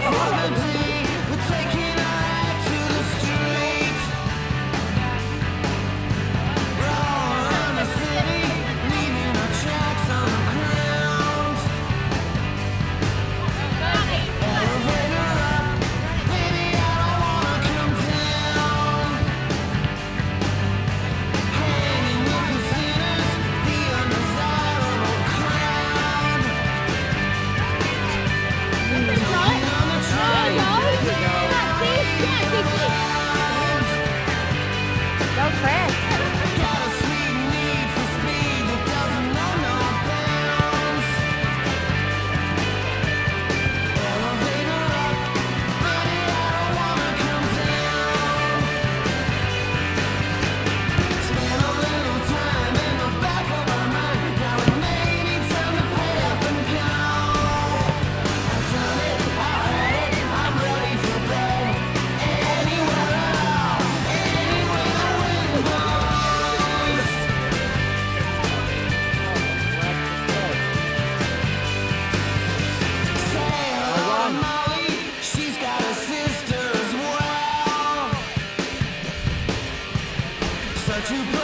Father, to